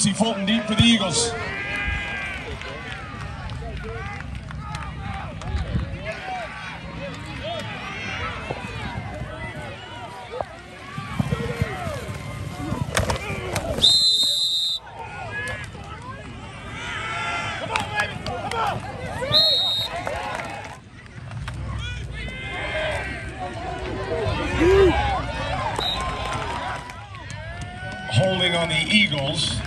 Quincy Fulton deep for the Eagles. Holding on the Eagles.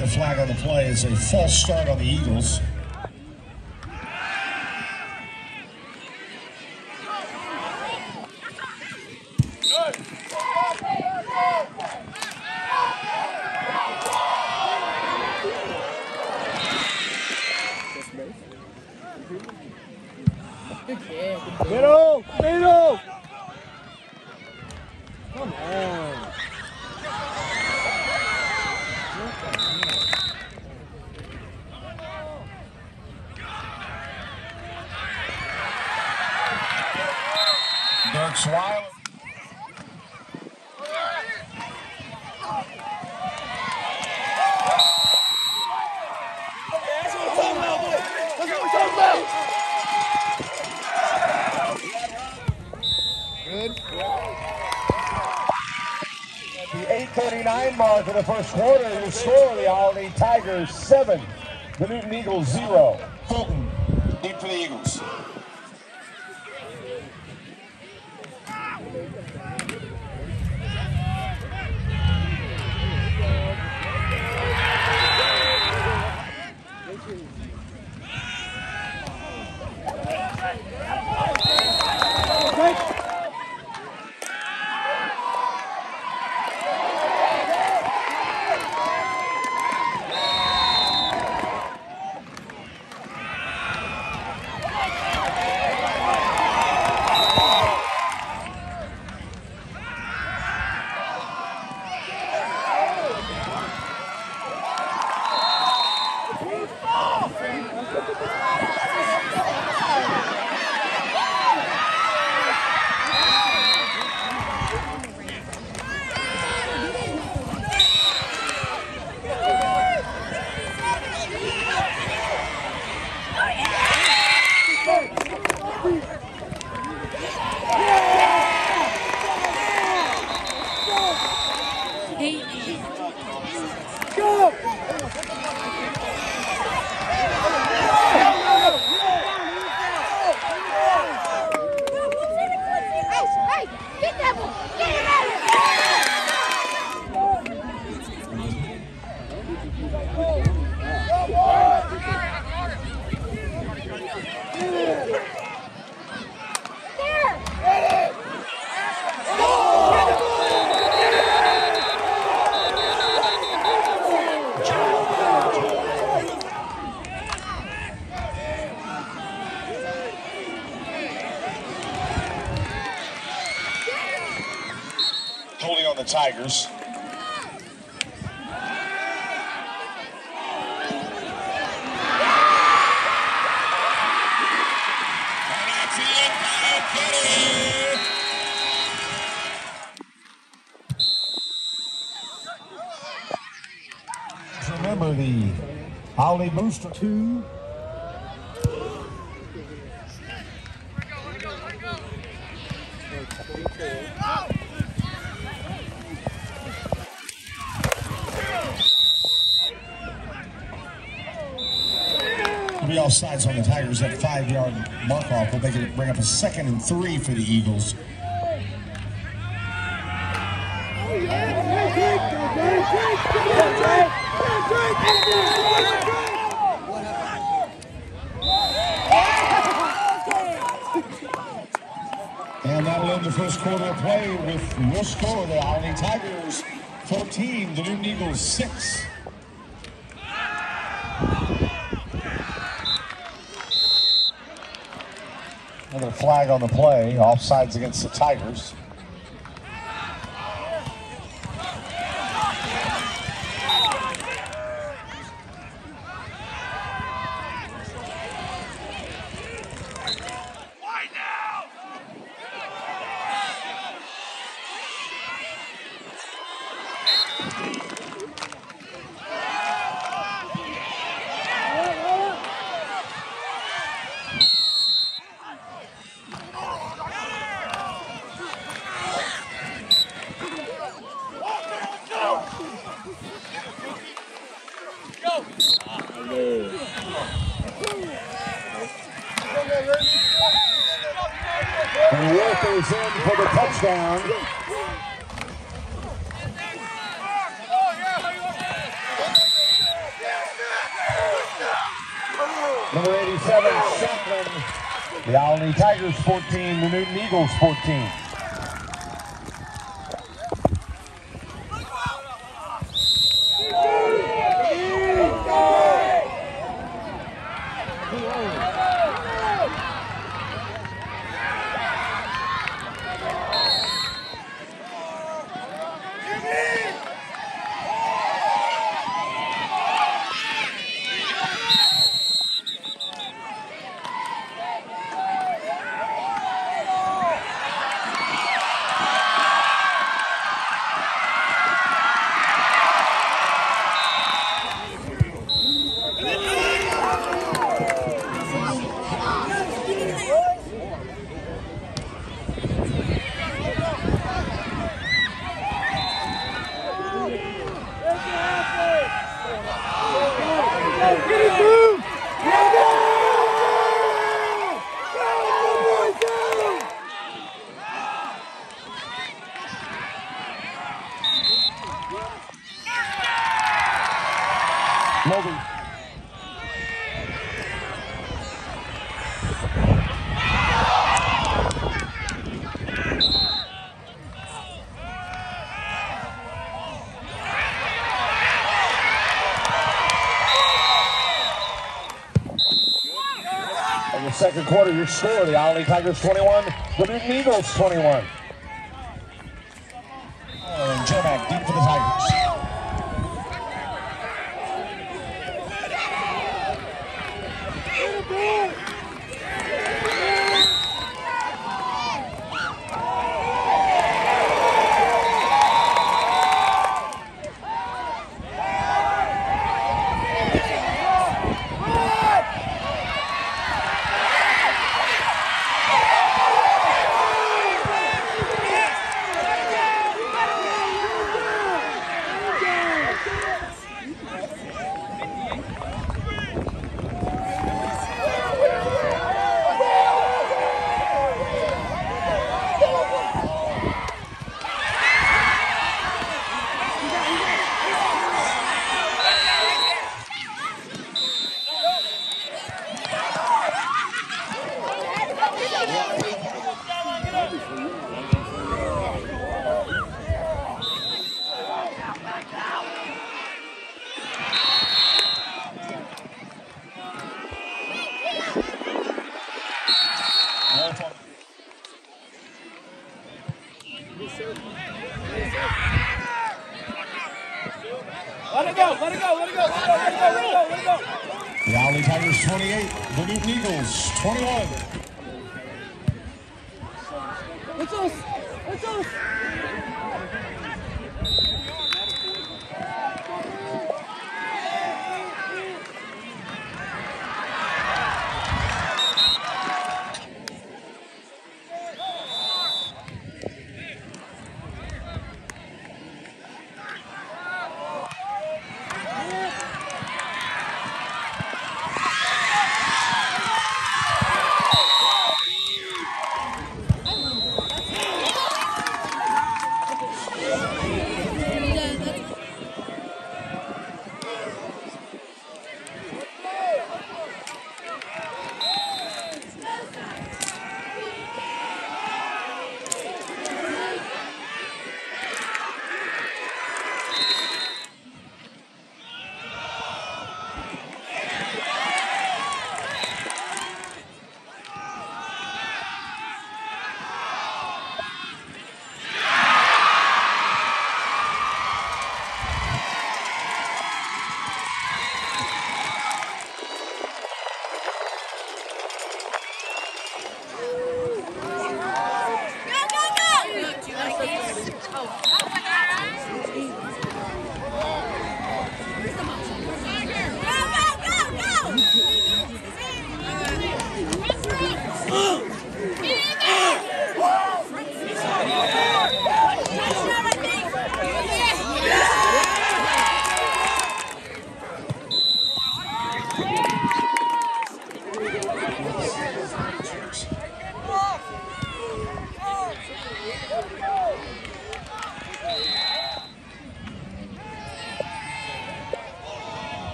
Another flag on the play is a false start on the Eagles. Middle! Middle! Come on. Dirk Swile. That's what we're talking about, boy. That's what we're Good. The 8:39 mark of the first quarter, the score: the Olney Tigers seven, the Newton Eagles zero. Fulton deep for the Eagles. On the Tigers. And that's the end. Kyle Petty. Remember the Olney Booster two. It'll be sides on the Tigers. That five-yard mark-off will make it bring up a second and three for the Eagles. And that'll end the first quarter of play with your score, the Olney Tigers 14, the Newton Eagles 6. Another flag on the play, offsides against the Tigers. And Wolf is in for the touchdown. Number 87, Shanklin. The Olney Tigers 14, the Newton Eagles 14. In the second quarter, your score, the Olney Tigers 21, the Newton Eagles 21. And Jermack deep for the Tigers. Let it go, let it go, let it go, let it go, let it go, let it go, let it go. The Olney Tigers 28, the Newton Eagles 21. Let's us, let's us.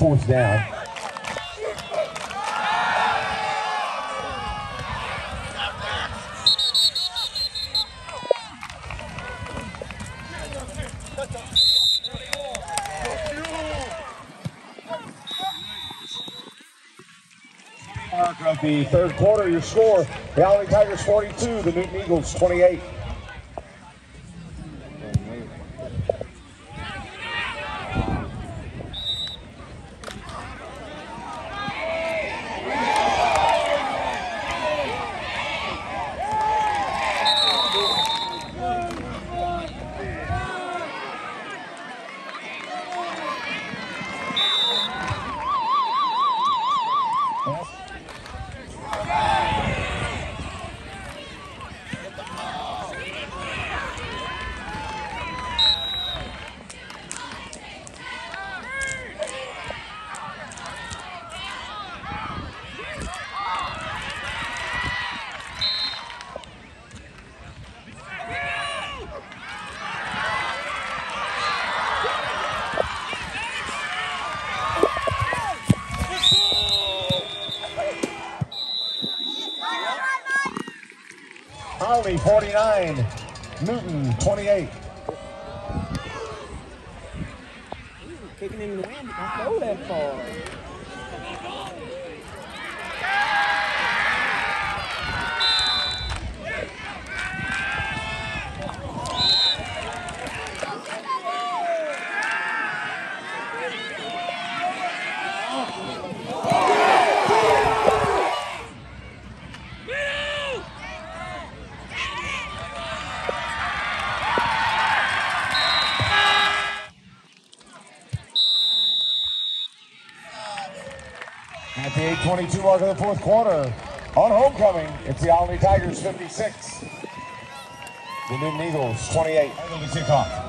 Fourth down. Of the third quarter, your score, the Olney Tigers 42, the Newton Eagles 28. Olney 49, Newton 28. Kicking in the wind. Don't go that far. At the 8:22 mark of the fourth quarter, on homecoming, it's the Olney Tigers 56, the Newton Eagles 28. Able to kick off.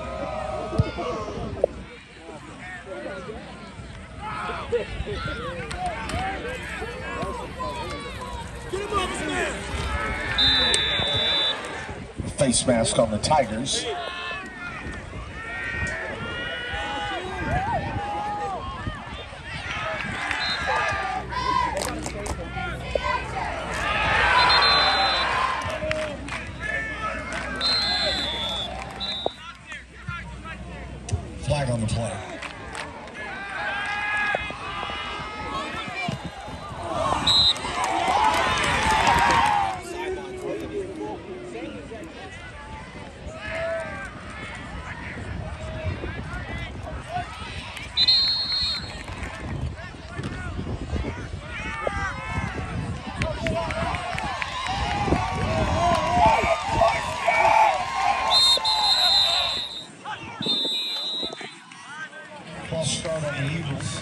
Face mask on the Tigers. Flag on the play. False start on the Eagles.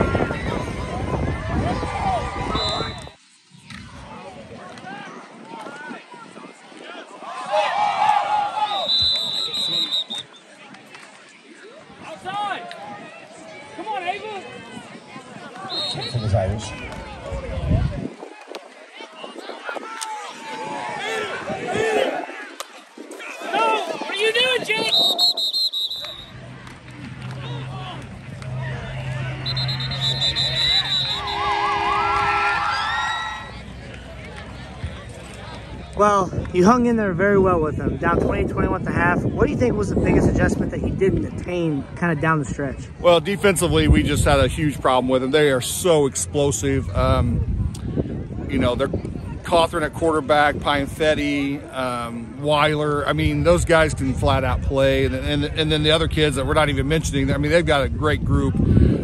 Outside. Come on, Ava. For the Tigers. No. What are you doing, Jake? Well, you hung in there very well with him, down 20, 21 at the half. What do you think was the biggest adjustment that he didn't attain kind of down the stretch? Well, defensively, we just had a huge problem with them. They are so explosive. Um, you know, they're Cawthorn at quarterback, Pianfetti, um, Weiler. I mean, those guys can flat out play. And, and, and then the other kids that we're not even mentioning, I mean, they've got a great group.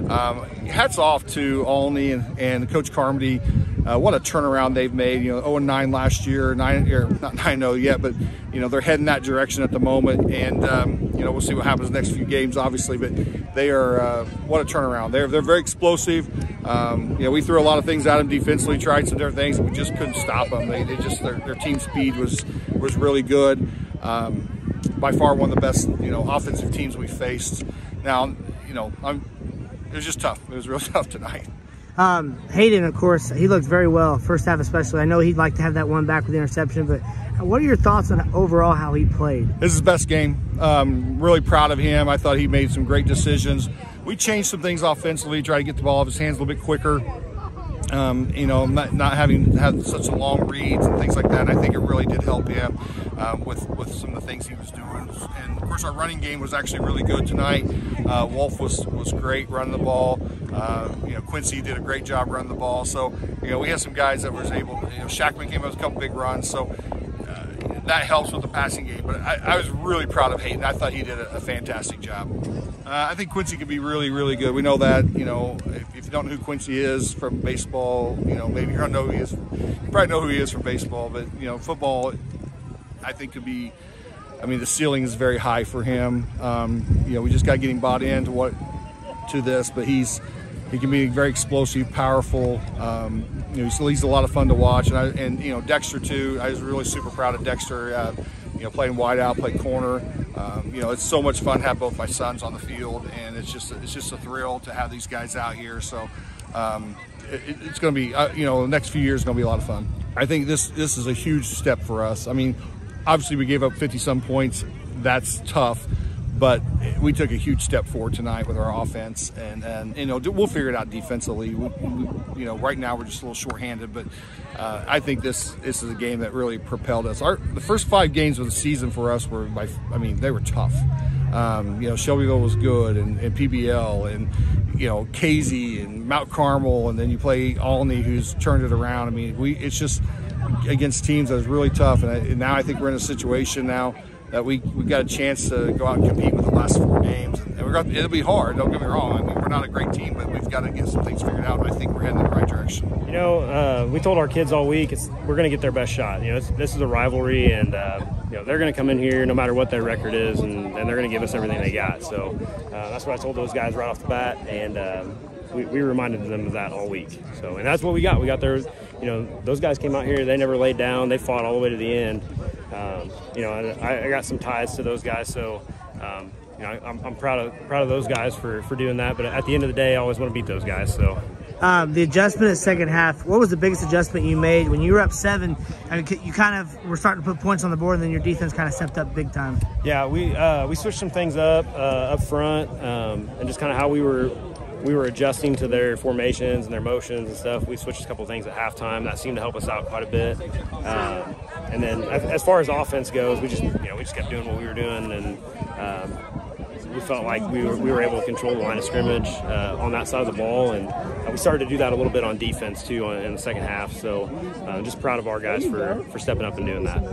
Um, hats off to Olney and, and Coach Carmody. Uh, what a turnaround they've made. You know, 0 9 last year, nine or not 9 0 yet, but you know they're heading that direction at the moment, and um, you know we'll see what happens next few games, obviously. But they are uh, what a turnaround. They're they're very explosive. Um, you know, we threw a lot of things at them defensively, tried some different things, we just couldn't stop them. They, they just their, their team speed was was really good. Um, by far one of the best, you know, offensive teams we faced. Now, you know, I'm, it was just tough. It was real tough tonight. Um, Hayden, of course, he looked very well first half, especially. I know he'd like to have that one back with the interception, but what are your thoughts on overall how he played? This is his best game. Um, really proud of him. I thought he made some great decisions. We changed some things offensively, try to get the ball off his hands a little bit quicker. Um, you know, not, not, having had such a long reads and things like that. And I think it really did help him um, with with some of the things he was doing. And of course, our running game was actually really good tonight. Uh, Wolf was was great running the ball. Uh, you know, Quincy did a great job running the ball. So you know, we had some guys that was able. You know, Shackman came up with a couple big runs. So that helps with the passing game. But I, I, was really proud of Hayden. I thought he did a, a fantastic job. Uh, I think Quincy could be really, really good. We know that. You know, if, if, you don't know who Quincy is from baseball, you know, maybe you don't know who he is. You probably know who he is from baseball, but you know, football, I think could be. I mean, the ceiling is very high for him. Um, you know, we just got getting bought into what to this, but he's he can be very explosive, powerful. Um, you know, he's a lot of fun to watch, and I, and you know Dexter too. I was really super proud of Dexter. Uh, you know, playing wide out, play corner. Um, you know, it's so much fun to have both my sons on the field, and it's just it's just a thrill to have these guys out here. So um, it, it's going to be uh, you know the next few years going to be a lot of fun. I think this this is a huge step for us. I mean, obviously we gave up 50 some points. That's tough but we took a huge step forward tonight with our offense, and, and you know we'll figure it out defensively. We, we, you know, right now we're just a little shorthanded, but uh, I think this this is a game that really propelled us. Our the first five games of the season for us were by, I mean, they were tough. Um, you know, Shelbyville was good, and, and PBL, and you know, Casey and Mount Carmel, and then you play Olney, who's turned it around. I mean, we it's just against teams that is really tough, and, I, and now I think we're in a situation now that we we got a chance to go out and compete with the last four games. And we're going it'll be hard. Don't get me wrong. I mean, we're not a great team, but we've got to get some things figured out. And I think we're heading in the right direction. You know, uh, we told our kids all week it's we're going to get their best shot. You know, this is a rivalry, and uh, you know they're going to come in here no matter what their record is, and, and they're going to give us everything they got. So uh, that's what I told those guys right off the bat, and. Um, we, we reminded them of that all week. So, and that's what we got. We got their, you know, those guys came out here. They never laid down. They fought all the way to the end, um, you know, I, I, got some ties to those guys, so um, you know, I'm, I'm, proud of proud of those guys for for doing that. But at the end of the day, I always want to beat those guys. So. Um, the adjustment at second half. What was the biggest adjustment you made when you were up seven? I mean, you kind of were starting to put points on the board, and then your defense kind of stepped up big time. Yeah, we uh, we switched some things up uh, up front, um, and just kind of how we were we were adjusting to their formations and their motions and stuff. We switched a couple things at halftime that seemed to help us out quite a bit. Um, and then as far as offense goes, we just you know we just kept doing what we were doing, and um, we felt like we were we were able to control the line of scrimmage uh, on that side of the ball, and uh, we started to do that a little bit on defense too on, in the second half. So uh, just proud of our guys for for stepping up and doing that.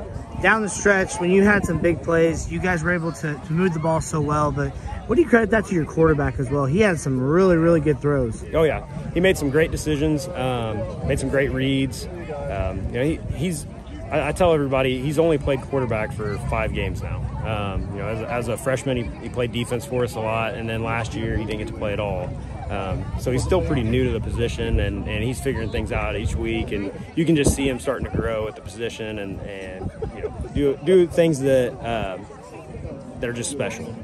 Down the stretch, when you had some big plays, you guys were able to, to move the ball so well, but what do you credit that to your quarterback as well? He had some really, really good throws. Oh yeah, he made some great decisions, um, made some great reads. Um, you know, he, he's I, I, tell everybody he's only played quarterback for five games now. Um, you know, as, as, a freshman, he, he, played defense for us a lot, and then last year he didn't get to play at all. Um, so he's still pretty new to the position, and, and he's figuring things out each week. And you can just see him starting to grow at the position, and, and you know do do things that um, that are just special.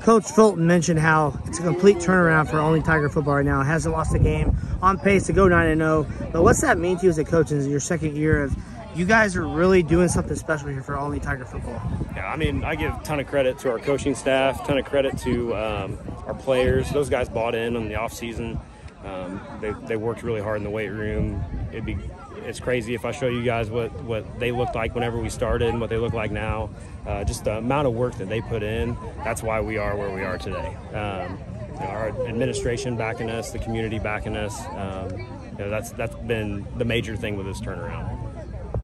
Coach Fulton mentioned how it's a complete turnaround for Olney Tiger football right now. Hasn't lost a game, on pace to go 9 0. But what's that mean to you as a coach in your second year of you guys are really doing something special here for Olney Tiger football. Yeah, I mean, I give a ton of credit to our coaching staff, ton of credit to um, our players. Those guys bought in on the off season. Um, they, they worked really hard in the weight room. It'd be it's crazy if I show you guys what, what they looked like whenever we started and what they look like now. Uh, just the amount of work that they put in, that's why we are where we are today. Um, you know, our administration backing us, the community backing us. Um, you know, that's that's been the major thing with this turnaround.